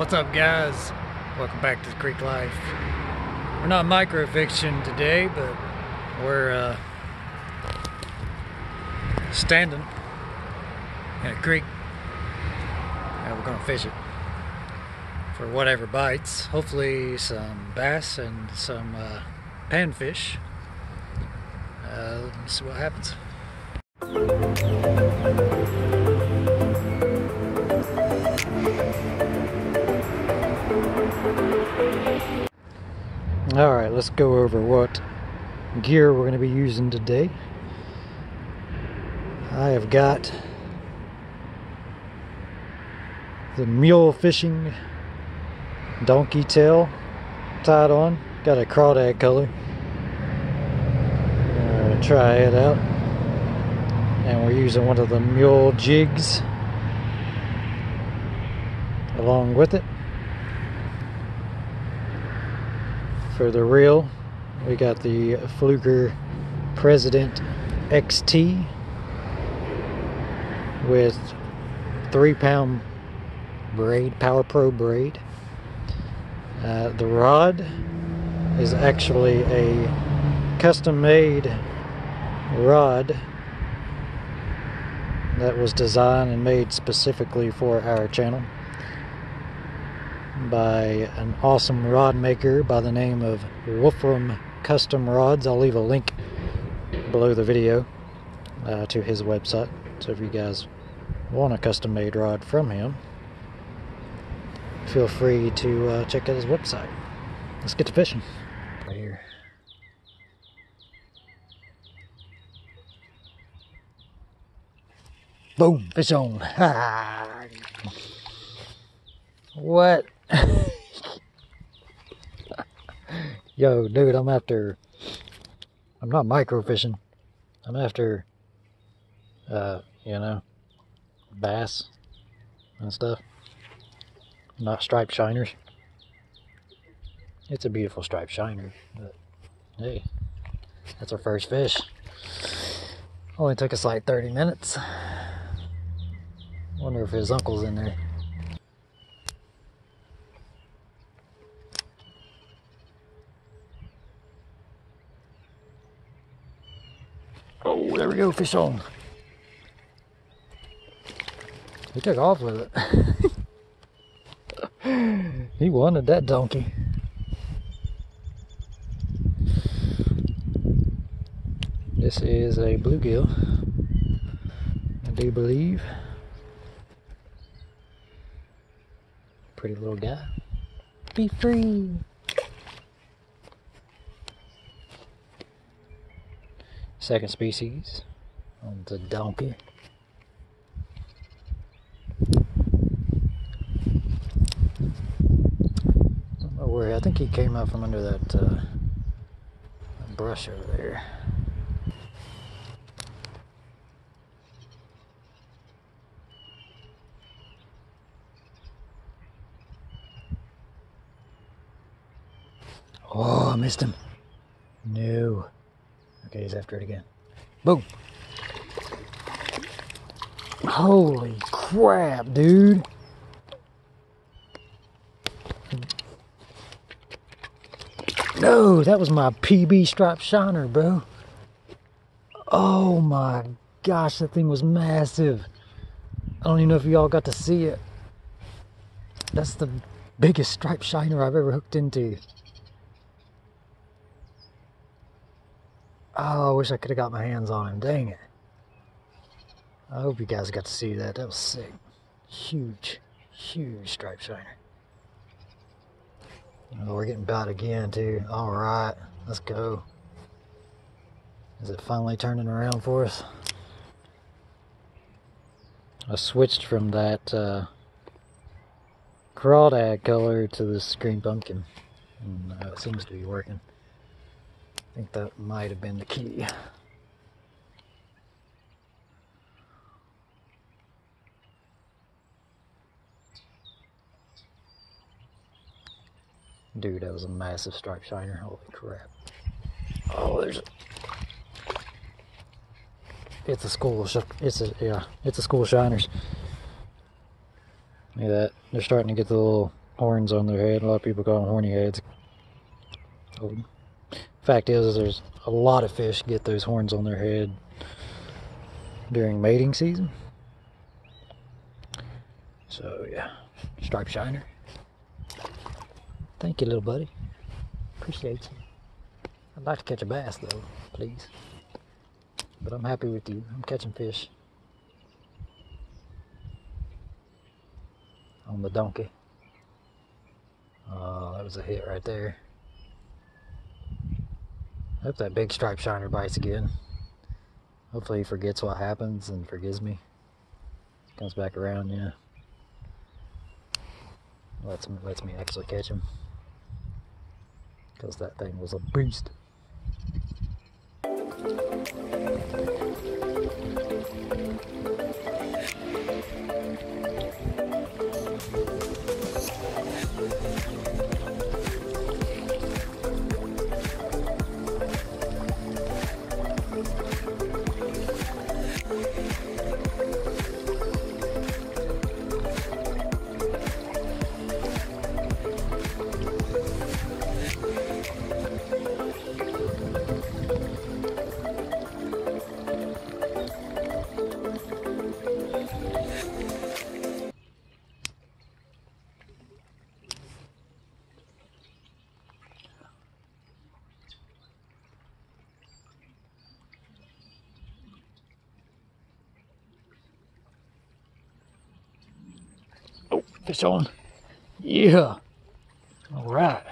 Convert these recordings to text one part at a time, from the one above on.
What's up, guys? Welcome back to Creek Life. We're not micro fishing today, but we're uh, standing in a creek and we're gonna fish it for whatever bites. Hopefully, some bass and some uh, panfish. Uh, let's see what happens. Let's go over what gear we're going to be using today. I have got the mule fishing donkey tail tied on. Got a crawdad color. Uh, try it out. And we're using one of the mule jigs along with it. For the reel, we got the Pflueger President XT with three pound braid, Power Pro braid. Uh, the rod is actually a custom made rod that was designed and made specifically for our channel by an awesome rod maker by the name of Wolfram Custom Rods. I'll leave a link below the video uh, to his website. So if you guys want a custom made rod from him, feel free to uh, check out his website. Let's get to fishing. Right here. Boom, fish on. what? Yo, dude, I'm after. I'm not micro fishing. I'm after, uh, you know, bass and stuff. Not striped shiners. It's a beautiful striped shiner, but hey, that's our first fish. Only took us like 30 minutes. Wonder if his uncle's in there. Oh, there we go, fish on. He took off with it. he wanted that donkey. This is a bluegill, I do believe. Pretty little guy. Be free. Second species on the donkey. Don't know where. I think he came out from under that uh, brush over there. Oh, I missed him. No. Okay, he's after it again. Boom. Holy crap, dude. No, that was my PB stripe shiner, bro. Oh my gosh, that thing was massive. I don't even know if y'all got to see it. That's the biggest stripe shiner I've ever hooked into. Oh, I wish I could have got my hands on him. Dang it. I hope you guys got to see that. That was sick. Huge, huge stripe shiner. Oh, we're getting bad again, too. All right, let's go. Is it finally turning around for us? I switched from that uh, crawdad color to this green pumpkin. And, uh, it seems to be working. I think that might have been the key. Dude, that was a massive stripe shiner. Holy crap. Oh, there's a... It's a school of... It's a... Yeah, it's a school of shiners. Look at that. They're starting to get the little horns on their head. A lot of people call them horny heads. So, fact is, there's a lot of fish get those horns on their head during mating season. So yeah, striped shiner. Thank you, little buddy. Appreciate you. I'd like to catch a bass though, please. But I'm happy with you. I'm catching fish. On the donkey. Oh, that was a hit right there. Hope that big striped shiner bites again. Hopefully he forgets what happens and forgives me. Comes back around, yeah. Lets me, lets me actually catch him. Because that thing was a beast. On. Yeah. All right.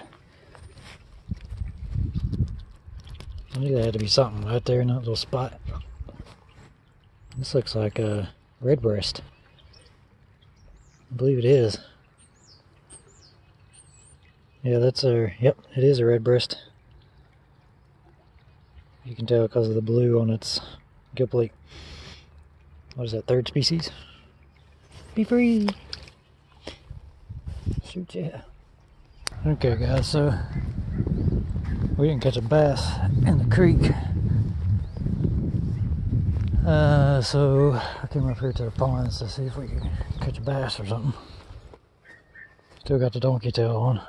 I knew there had to be something right there in that little spot. This looks like a redbreast. I believe it is. Yeah, that's a, yep, it is a redbreast. You can tell because of the blue on its gill plate. What is that, third species? Be free! Shoot, yeah. Okay, guys, so we didn't catch a bass in the creek. Uh, so I came up here to the ponds to see if we could catch a bass or something. Still got the donkey tail on.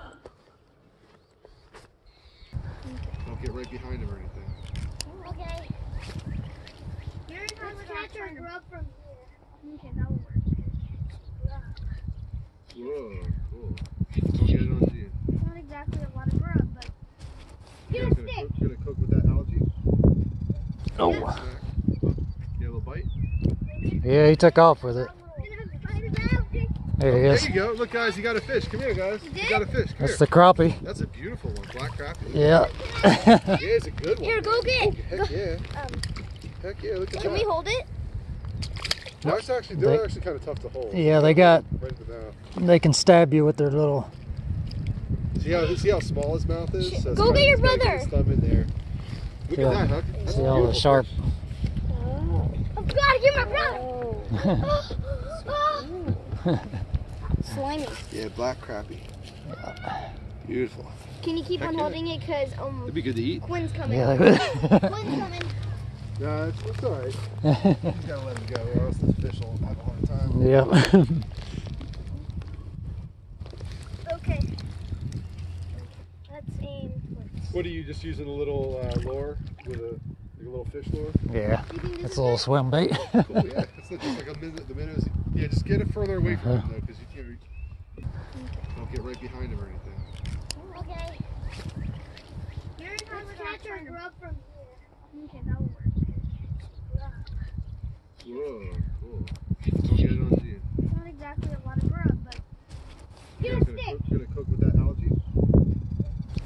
Don't get right behind him or anything. Okay. You're supposed to catch our grub from here. Okay, that will work. Whoa, cool. Don't get it on you. It's not exactly a lot of grub, but You get a guys gonna stick. cook, gonna cook with that algae? Oh. Snack? You have a bite? Yeah, he took off with it. There he is. There you go. Look, guys, you got a fish. Come here, guys. You got a fish. Come That's here. the crappie. That's a beautiful one. Black crappie. Yeah. Yeah, it's a good one. Here, go man. get. Oh, heck yeah. Um, Heck yeah. Look at can we hold it? No, it's actually, they're They- actually kind of tough to hold. Yeah, they got, Right in the mouth. they can stab you with their little, See how, see how small his mouth is? So go get your brother. Get his thumb in there. Look See at all- that, Huck. That's see all the sharp. fish. I've got to get my brother. Slimy. Yeah, black crappie. Beautiful. Can you keep Heck on yeah. holding it? Because um, It'd be good to eat. Quinn's coming. yeah. like Quinn's coming. No, it's, it's all right. Just gotta let him go, or else this fish will have a hard time. yeah. Okay. Let's aim. What are you just using a little uh, lure with a, like a little fish lure? yeah. You think this It's a little swim bait. Cool, yeah. It's not just like a minute. The minnows. Yeah, just get it further away from Uh-huh. him though, because you can't. Reach. Don't get right behind him or anything. Okay. You're supposed to catch our grub from here. Okay, that will work. Whoa, cool. Don't get it on you. It's not exactly a lot of grub, but You get a stick. cook, gonna cook with that algae?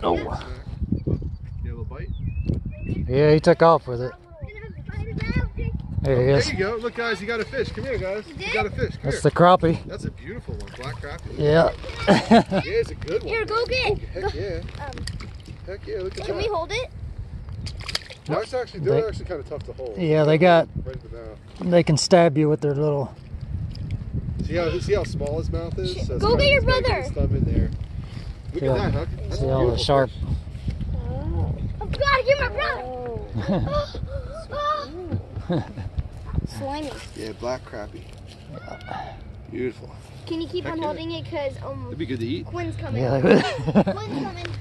Oh. Snack? You have a bite? Yeah, he took off with it. There he There is. you go. Look, guys, you got a fish. Come here, guys. You You got a fish. Come That's here. the crappie. That's a beautiful one. Black crappie. Yeah. Yeah, it's a good one. Here, go man. get. Oh, heck yeah. Um, Heck yeah. Look at can that. we hold it? No, it's actually they're They- actually kind of tough to hold. Yeah, they got, Right in the mouth. they can stab you with their little, See how see how small his mouth is? So go get your brother. Get his thumb in there. Look See at all- that, Huck. That's see all the sharp. fish. I've got to get my brother. Slimy. Yeah, black crappie. Beautiful. Can you keep Heck on yeah. holding it? Because um, It'd be good to eat. Quinn's coming. Yeah. Quinn's coming.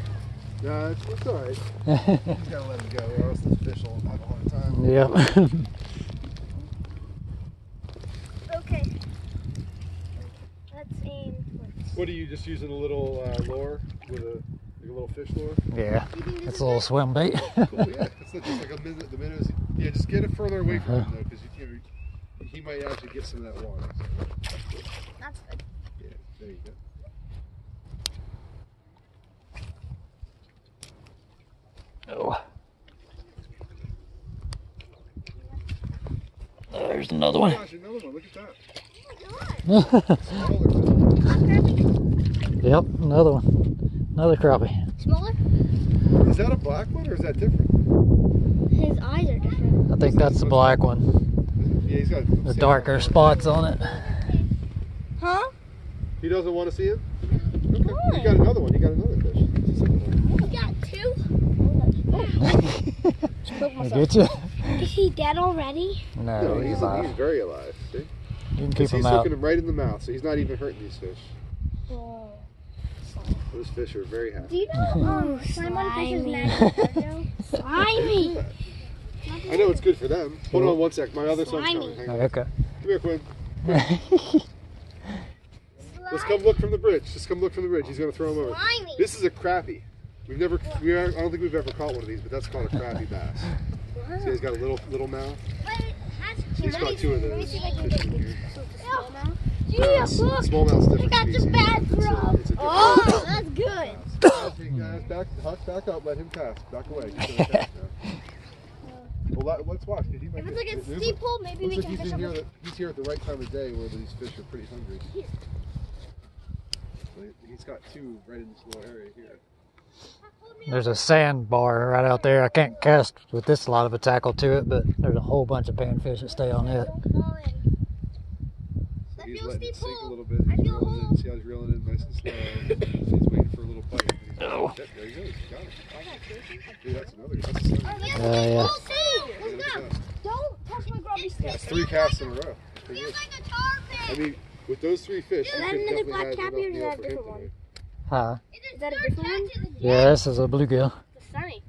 No, it's, it's all right. You just gotta let him go, or else this fish will have a hard time. yep. Okay. Let's aim. What are you just using a little uh, lure with a, like a little fish lure? yeah. You can do It's a little swim bait. Cool, yeah. It's not just like a minute. The minnows. Yeah, just get it further away from Uh-huh. him though, because you, you know, he might actually get some of that water. That's good. Yeah, there you go. Oh. There's another one. Gosh, another one. Look at that. Oh my god. Yep, another one. Another crappie. Smaller? Is that a black one or is that different? His eyes are different. I think that's the black one. Yeah, he's got The darker spots on it. Huh? He doesn't want to see it. Okay. You got another one. You got another fish. It's the second one. We got two. Oh. I get you? Is he dead already? No, No, he's he's, alive. he's very alive. See? You can keep Because he's him out. looking him right in the mouth, so he's not even hurting these fish. Oh. Those fish are very happy. Do you know um, slime fish is natural? Slimy. I know it's good for them. Hold on one sec. My other son's coming. Hang on. Okay. Come here, Quinn. Let's come look from the bridge. Just come look from the bridge. He's gonna throw him over. Slimy. This is a crappie. We've never, we are, I don't think we've ever caught one of these, but that's called a crappie bass. See, he's got a little little mouth. He's got two of those fish in here. Yeah, S- look. Smallmouth's I different got the species. bad It's a- it's a different- Oh, that's good. Okay, guys, back, Huck, back up. Let him cast. Back away. He's gonna cast now. Well, let, let's watch. Dude. He might If it's get- like a there's steep pull, maybe we Looks can like fish he's, here he's here at the right time of day where these fish are pretty hungry. Here. He's got two right in this little area here. There's a sandbar right out there. I can't cast with this lot of a tackle to it, but there's a whole bunch of panfish that stay on it. Don't fall in. So I he's feel letting it steep sink a little bit. I feel reeling hole. in. See how he's reeling in nice and slow. he's waiting for a little bite. He's Oh. There he goes. He got it. Dude, that's another. That's a son. Oh, yeah, Yeah, yeah. Let's go. Don't touch my grubby stick. That's three casts in a row. Pretty Feels good. like a tar I pit. mean, with those three fish, Is you that could another definitely black have cappy or enough is meal that a for him different today. Huh? Is that a different one? Yeah, this is a bluegill. The sunny.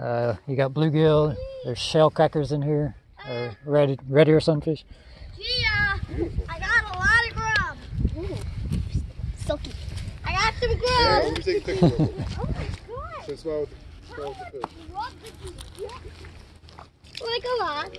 Uh, you got bluegill. There's shell crackers in here. Or redear, ready or sunfish. Yeah. Beautiful. I got a lot of grub. Ooh. Silky. I got some Yeah, grub. let me take a picture of it. Oh my god. So smile with the, smile with the fish. Like a lot.